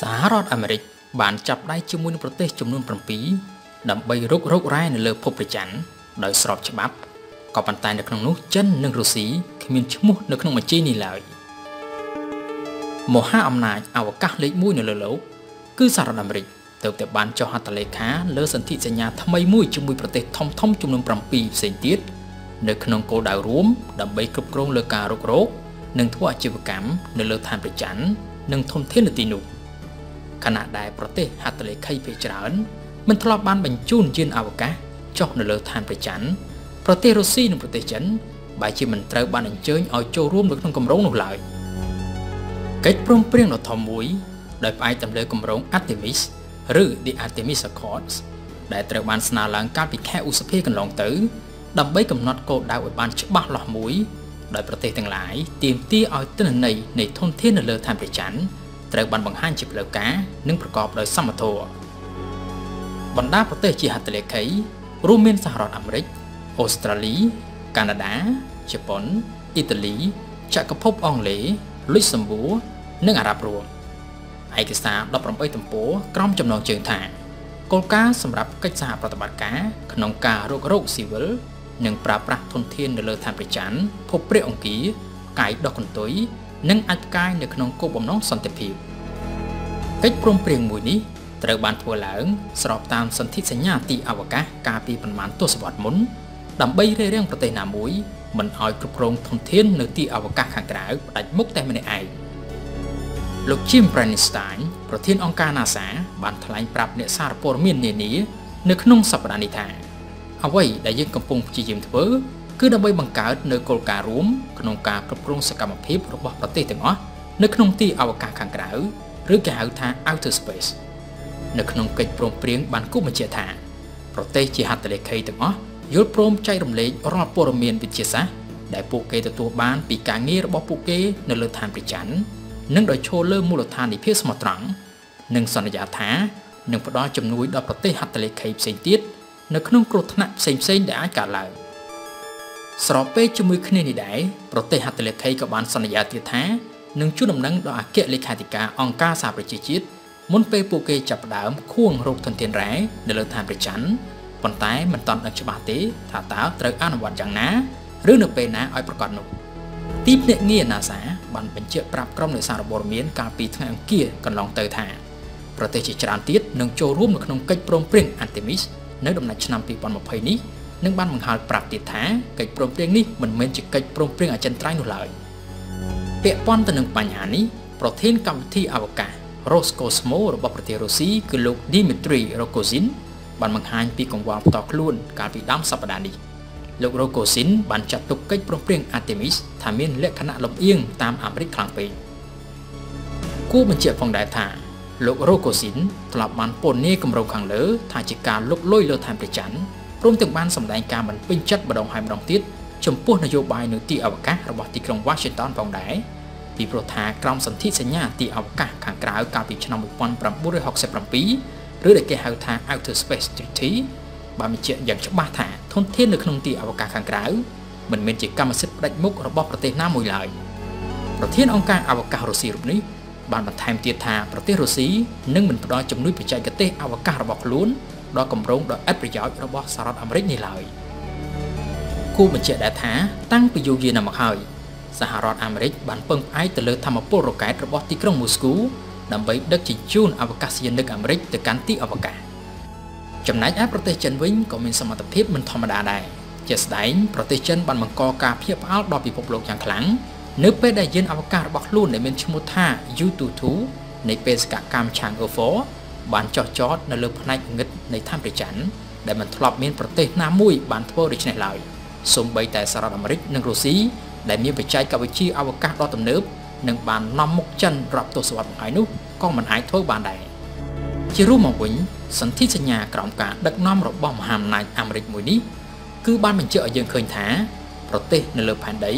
សហរដ្ឋអាមេរិកបានចាប់ដៃជាមួយនឹងប្រទេសចំនួន7ដើម្បីរុករករ៉ែនៅលើភពព្រះច័ន្ទដោយស្របច្បាប់ក៏ប៉ុន្តែនៅក្នុងនោះចិននិងរុស្ស៊ីគ្មានឈ្មោះនៅក្នុងបញ្ជីនេះឡើយមហាអំណាចអវកាសលេខ1នៅលើលោកគឺសហរដ្ឋអាមេរិកទើបតែបានចុះហត្ថលេខាលើសន្ធិសញ្ញាថ្មីមួយជាមួយប្រទេសធំធំចំនួន7ផ្សេងទៀតនៅក្នុងគោលដៅរួមដើម្បីគ្រប់គ្រងលើការរុករកនិងធ្វើអាជីវកម្មនៅលើឋានប្រច័ន្ទនិងធនធាននៅទីនោះ។ ខណៈដែលប្រទេសហត្ថលេខីភាគច្រើនមិនធ្លាប់បានបញ្ជូនយានអវកាសចុះនៅលើឋានព្រះច័ន្ទប្រទេសរុស្ស៊ីនិងប្រទេសចិនបែរជាមិនត្រូវបានអញ្ជើញឲ្យចូលរួមនៅក្នុងគម្រោងនោះឡើយកិច្ចព្រមព្រៀងដ៏ធំមួយដោយផ្អែកតាមលើគម្រោង Artemis ឬ The Artemis Accords ដែលត្រូវបានស្នើឡើងកាលពីខែឧសភាកន្លងទៅដើម្បីកំណត់គោលដៅឲ្យបានច្បាស់លាស់មួយដោយប្រទេសទាំងឡាយទាមទារឲ្យទិន្នន័យនៃធនធាននៅលើឋានព្រះច័ន្ទ ត្រូវបានបង្ហាញជាផ្លូវការនិងប្រកបដោយសមធម៌បណ្ដាប្រទេសជាហត្ថលេខីរួមមានសហរដ្ឋអាមេរិកអូស្ត្រាលីកាណាដាជប៉ុនអ៊ីតាលីចក្រភពអង់គ្លេសលុចសំបួរនិងអារ៉ាប់រួមឯកសារ18ទំព័រក្រោមចំណងជើងថាគោលការណ៍សម្រាប់កិច្ចសហប្រតិបត្តិការក្នុងការរករោគស៊ីវិលនិងប្រើប្រាស់ធនធាននៅលើឋានព្រះច័ន្ទភពព្រះអង្គាកាយដុសកន្ទុយ និងអាចផ្កាយនៅក្នុងគោលបំណងសន្តិភាពកិច្ចព្រមព្រៀងមួយនេះត្រូវបានធ្វើឡើងស្របតាមសន្ធិសញ្ញាទីអវកាសកាលពីប្រមាណទសវត្សរ៍មុនដើម្បីរារាំងប្រទេសណាមួយមិនឲ្យគ្រប់គ្រងធនធាននៅទីអវកាសខាងក្រៅផ្ដាច់មុខតែម្នាក់ឯងលោក Jim Bernstein ប្រធានអង្គការ NASA បានថ្លែងប្រាប់អ្នកសារព័ត៌មាននានានៅក្នុងសប្តាហ៍នេះថាអ្វីដែលយើងកំពុងព្យាយាមធ្វើ គឺដើម្បីបង្កើតនៅគោលការណ៍រួមក្នុងការគ្រប់គ្រងសកម្មភាពរបស់ប្រទេសទាំងអស់នៅក្នុងទីអវកាសខាងក្រៅឬគេហៅថា outer space នៅក្នុងកិច្ចព្រមព្រៀងបានគូបញ្ជាក់ថាប្រទេសជាហត្ថលេខីទាំងអស់យល់ព្រមចែករំលែករាល់ព័ត៌មានវិទ្យាសាស្ត្រដែលពួកគេទទួលបានពីការងាររបស់ពួកគេនៅលើឋានព្រះច័ន្ទនិងដោយឈលលើមូលដ្ឋាននៃភាពស្មោះត្រង់និងសន្យាថានឹងផ្ដល់ជំនួយដល់ប្រទេសហត្ថលេខីផ្សេងទៀតនៅក្នុងគ្រោះថ្នាក់ផ្សេងៗដែលអាចកើតឡើង ស្របពេលជាមួយគ្នានេះដែរប្រទេសហត្ថលេខីក៏បានសន្យាទៀតថានឹងជូនដំណឹងដល់អគ្គលេខាធិការអង្គការសហប្រជាជាតិមុនពេលពួកគេចាប់ផ្ដើមខួងរោគធនធានរ៉ែនៅលើឋានព្រះច័ន្ទប៉ុន្តែមិនទាន់ដឹងច្បាស់ទេថាតើត្រូវអនុវត្តយ៉ាងណាឬនៅពេលណាឲ្យប្រកាសនោះទីភ្នាក់ងារ NASA បានបញ្ជាក់ប្រាប់ក្រុមអ្នកសារព័ត៌មានកាលពីថ្ងៃអង្គារកន្លងទៅថាប្រទេសជាច្រើនទៀតនឹងចូលរួមនៅក្នុងកិច្ចព្រមព្រៀង Artemis នៅដំណាច់ឆ្នាំ2020នេះ នឹងបានបង្ហើបប្រាប់ទៀតថាកិច្ចព្រមព្រៀងនេះមិនមែនជាកិច្ចព្រមព្រៀងអចិន្ត្រៃយ៍នោះឡើយពាក់ព័ន្ធទៅនឹងបញ្ហានេះប្រធានកម្មវិធីអវកាស Roscosmo របស់ប្រទេសរុស្ស៊ីគឺលោក Dmitry Rogozin បានបង្ហាញពីកង្វល់ផ្ទាល់ខ្លួន កាលពីដើមសប្តាហ៍នេះលោក Rogozin បានចាត់ទុកកិច្ចព្រមព្រៀង Artemis ថាមានលក្ខណៈលំអៀងតាមអាមេរិកខ្លាំងពេកគួរបញ្ជាក់ផងដែរថាលោករ៉ូកូស៊ីនធ្លាប់បានពន្ធនាគម្រោងខាងលើ ថាជាការលុកលុយលើថែមព្រះច័ន្ទព្រមទាំងបានសម្ដែងការមិនពេញចិត្តម្ដងហើយម្ដងទៀតចំពោះនយោបាយនៅទីអវកាសរបស់ទីក្រុង Washington ផងដែរពីព្រោះថាក្រមសន្ធិសញ្ញាទីអវកាសខាងក្រៅកាលពីឆ្នាំ1967ឬដែលគេហៅថា Outer Space Treaty បានបញ្ជាក់យ៉ាងច្បាស់ថាធនធាននៅក្នុងទីអវកាសខាងក្រៅមិនមែនជាកម្មសិទ្ធិផ្ដាច់មុខរបស់ប្រទេសណាមួយឡើយប្រធានអង្គការអវកាសរុស្ស៊ីរូបនេះបានបន្ថែមទៀតថាប្រទេសរុស្ស៊ីនឹងមិនផ្ដល់ជំនួយបច្ចេកទេសអវកាសរបស់ខ្លួន ដល់គម្រោងដ៏ឥតប្រយោជន៍របស់សហរដ្ឋអាមេរិកនេះឡើយគូបញ្ជាក់ដែរថាតាំងពីយូរយារណាស់មកហើយសហរដ្ឋអាមេរិកបានពឹងផ្អែកទៅលើធម្មពលរ៉ុកែតរបស់ទីក្រុងមូស្គូដើម្បីដឹកជញ្ជូនអវកាសយានិកអាមេរិកទៅកាន់ទីអវកាសចំណែកឯប្រទេសចិនវិញក៏មានសមត្ថភាពមិនធម្មតាដែរជាស្ដែងប្រទេសចិនបានបង្កការភៀសផ្អើលដល់ពិភពលោកយ៉ាងខ្លាំងនៅពេលដែលយានអវកាសរបស់ខ្លួនដែលមានឈ្មោះថា U22 នៃបេសកកម្ម Chang'e 4បានចុះចតនៅលើផ្នែកងឹត នៃឋានព្រះច័ន្ទដែលមិនធ្លាប់មានប្រទេសណាមួយបានធ្វើដូច្នេះឡើយសូម្បីតែសហរដ្ឋអាមេរិកនិងរុស្ស៊ីដែលមានបច្ចេកវិទ្យាអវកាសដ៏ទំនើបនិងបាននាំមុខចិនរាប់ទសវត្សរ៍មកហើយនោះក៏មិនអាចធ្វើបានដែរជារួមមកវិញសន្ធិសញ្ញាក្រោមការដឹកនាំរបស់មហាអំណាចអាមេរិកមួយនេះគឺបានបញ្ជាក់ឲ្យយើងឃើញថាប្រទេសនៅលើផែនដី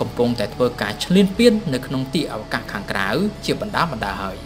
កំពុងតែធ្វើការឈ្លានពាននៅក្នុងទីអវកាសខាងក្រៅជាបណ្ដាបណ្ដាហើយ